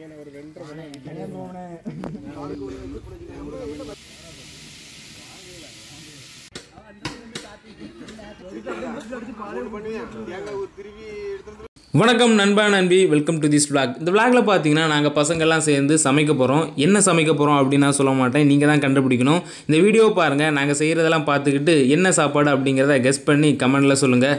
வணக்கம் நண்பா நண்பி வெல்கம் டு திஸ் vlog. இந்த vlogல பார்த்தீங்கன்னா நாங்கள் பசங்கள்லாம் சேர்ந்து சமைக்க போகிறோம் என்ன சமைக்க போகிறோம் அப்படின்னு நான் சொல்ல மாட்டேன். நீங்கள் தான் கண்டுபிடிக்கணும். இந்த வீடியோவை பாருங்கள் நாங்கள் செய்கிறதெல்லாம் பார்த்துக்கிட்டு என்ன சாப்பாடு அப்படிங்கிறத கெஸ் பண்ணி கமெண்டில் சொல்லுங்கள்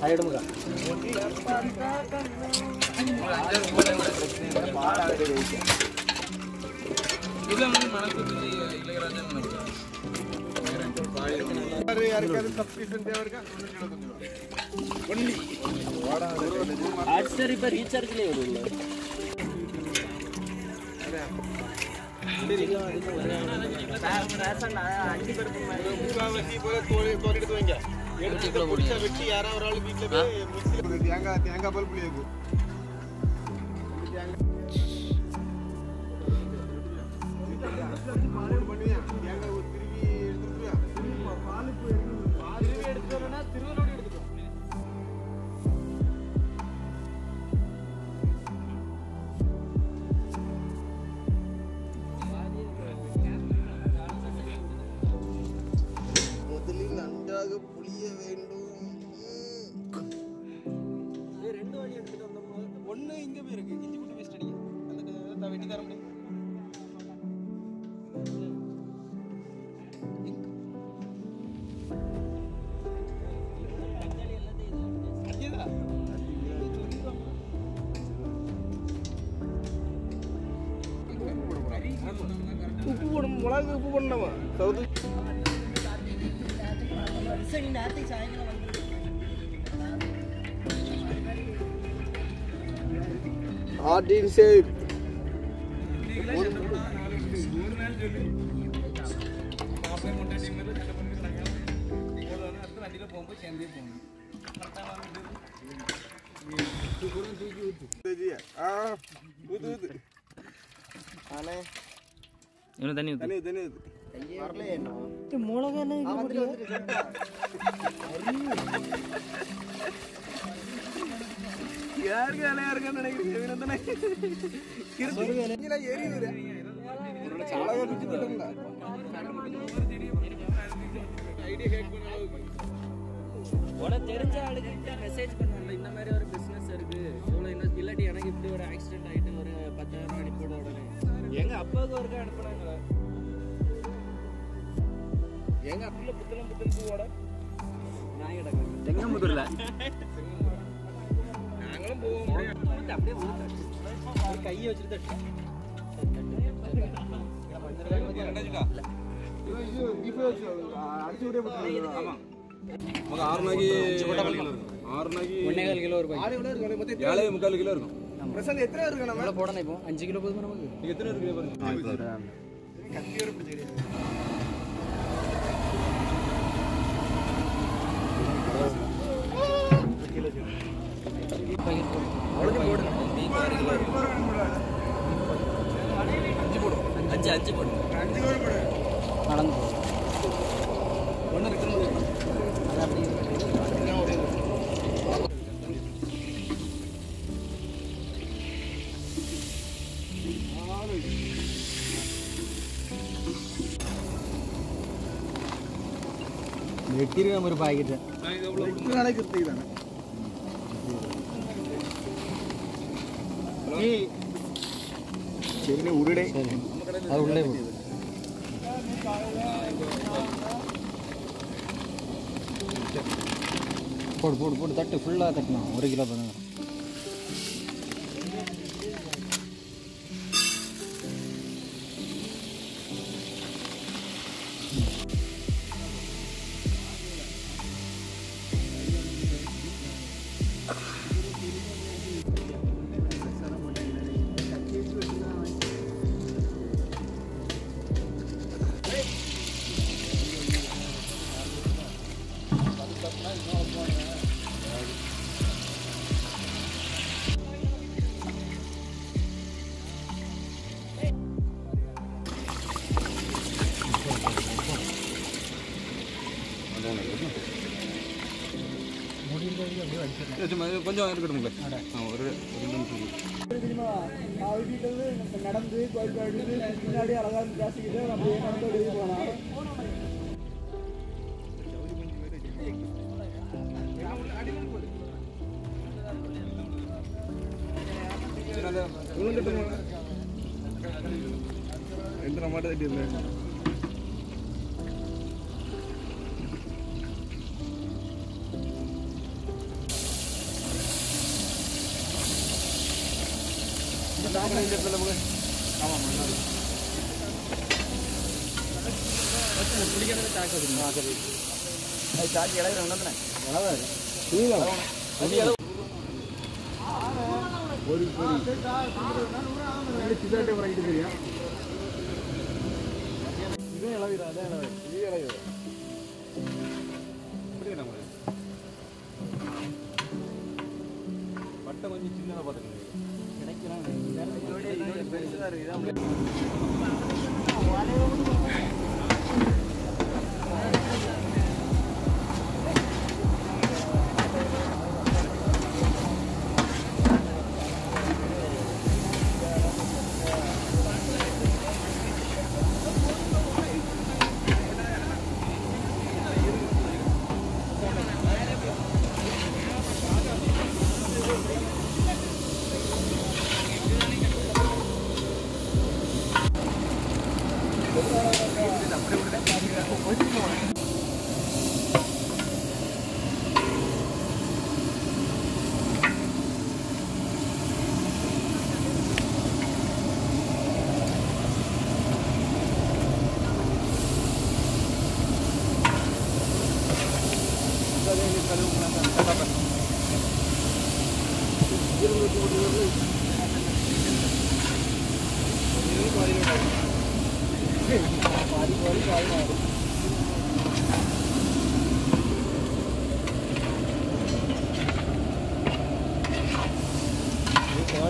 साइड में आज सर इप रीचार्ज नहीं हो रहा ஸ்டார் இப்போ ரீசார்ஜ்லேயே வரும்ல அஞ்சு பேர் தேங்காய் தேங்காய் பால் புளியாக்கு உப்பு போடும் மிளகு உப்பு பண்ணமா சவுத்து ஹார்ட் இன் ஷேப் இன்னும் தண்ணி ஊத்து. தனி தனி வரல என்ன யாருக்கு வேலையா இருக்கான்னு நினைக்கிறீங்க. எரியுது அழகா பிச்சு போட்டோம்ல உனக்கு தெரிஞ்ச ஆளுகிட்ட மெசேஜ் பண்ணுவாங்க இந்த மாதிரி ஒரு பிசினஸ் இருக்கு. இவ்வளோ இல்லாட்டி எனக்கு இப்படி ஒரு ஆக்சிடென்ட் ஆயிட்டு ஒரு பத்தாயிரம் அனுப்பிவிட உடனே. எங்க அப்பாவுக்கு ஒருக்கா அனுப்புனாங்க எங்க அப்படில புத்தலம் புத்தல் பூவோட? தெங்கம்புத்தூரில் நாங்களும் முடியும் அப்படியே. ஒரு கையை வச்சுட்டு ஆமா மக ஆறுனாக்கி ஆறுனாக்கி ஒன்னேகால் கிலோ ஒரு ஆறு எவ்வளோ இருக்கு மொத்தம் ஏழே முக்கால் கிலோ இருக்கும். பிரசாந்த் எத்தனை இருக்கு நம்ம போடணும் இப்போ அஞ்சு கிலோ போதுமா நமக்கு நீங்க எத்தனை இருக்கு பாருங்க கத்தியோட பிடிச்சிக்கிறீங்க அஞ்சு அஞ்சு போடு அஞ்சு கிலோ எட்டு ரூபா ஒரு உருடை. அது உள்ளே போடு போடு போடு போடு தட்டு ஃபுல்லாக தட்டணும் ஒரு கிலோ பண்ணுங்க கொஞ்சம் இருக்கட்டும் ஒரு ரெண்டு நிமிஷம். நடந்து கோயில் போயிட்டு பின்னாடி அழகா பேசிக்கிட்டு அப்படியே நடந்து வெளியே போனா ரெண்டு நம்ம தட்டி இருந்தேன் பட்டை கொஞ்சம் சின்னதாக பார்த்துக்கோங்க. ¡Gracias!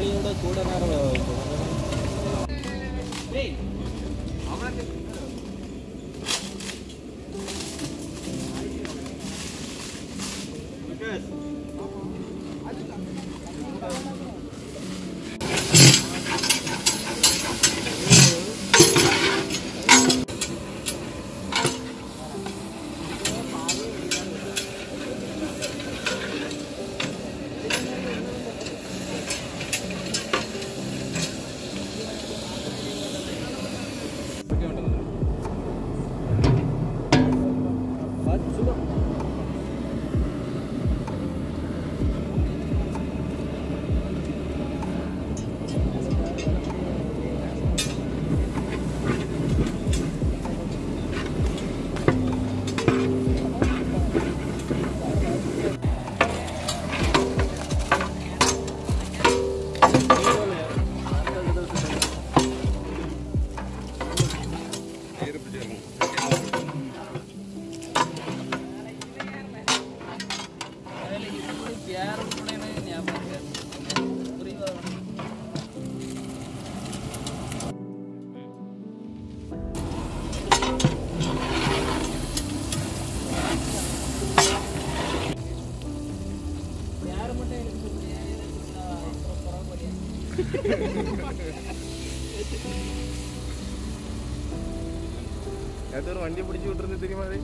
ಗಾಳಿಯೋಡ ಕೂಡ போகுது தெரியுமா அது?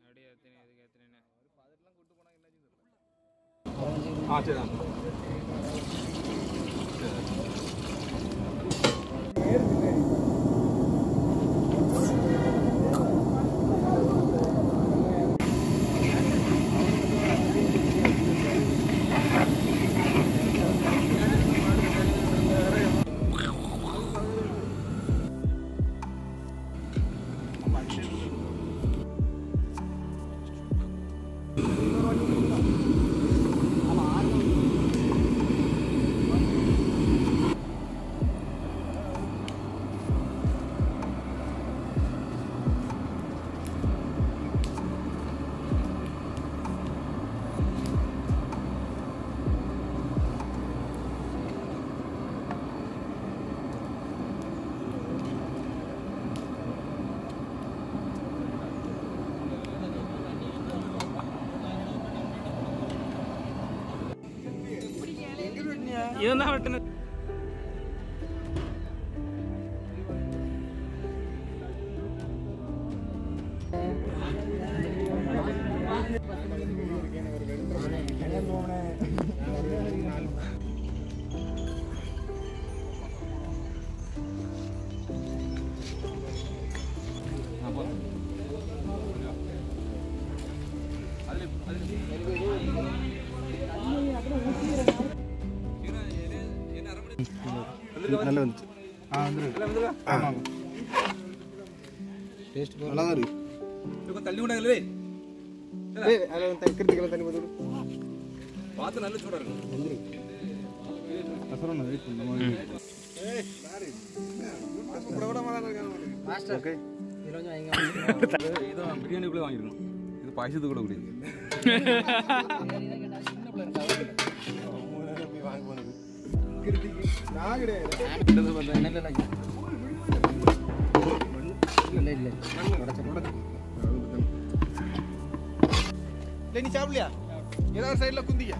அப்படியே எத்தனை எதுக்கு? எத்தனை ஆ சரி அது இவன் தான் வெட்டின நல்லா வந்துச்சு ஆ வந்துரு ஆமாம் டேஸ்ட் நல்லா தான் இருக்கு தள்ளி விடாங்களே ஏய் அதில் தைக்கிறதுக்கெல்லாம் தண்ணி பார்த்து பார்த்து நல்ல சூடா இருக்கும் அப்புறம் வெயிட் பண்ணுவோம் ஓகே இதான் பிரியாணிக்குள்ளே வாங்கிருக்கணும் இது பாயசத்துக்கு கூட நான் கிடையாது இல்லை நீ சாப்பிடலையா ஏதாவது சைடில் குந்திக்க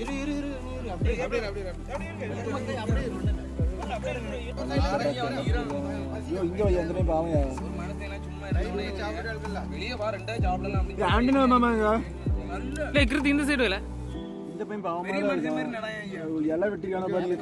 இரு இரு இரு அப்படியே அப்படியே அப்படியே ஐயோ இங்க வை அந்த டைம் பாவம் வெளியே வா ரெண்டாவது சாப்பிடலாம் அப்படி ஆண்டினா மாமாங்க இல்லை கிருத்தி இந்த சைடு இல்லை இந்த பையன் பாவமா எல்லாம் வெட்டிக்கான பாருங்க